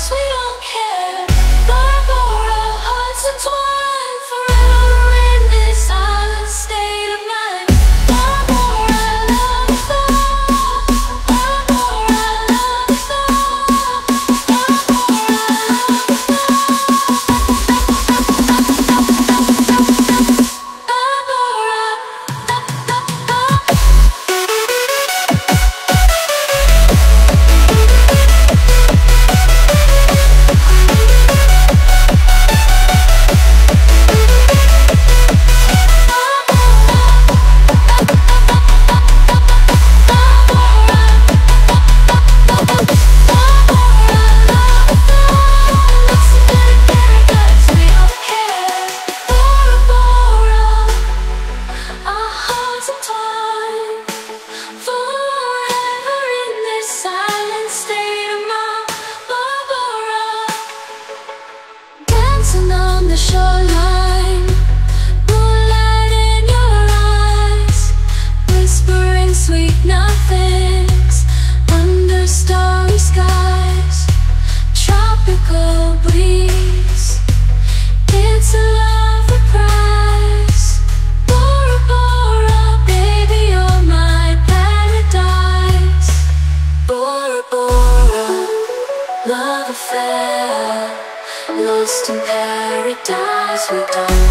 guess we don't care. dancing on the shoreline Moonlight in your eyes Whispering sweet nothings Under starry skies. Tropical breeze It's a love Bora Bora, baby, you're my paradise. Bora Bora, love affair. Lost in paradise, we don't care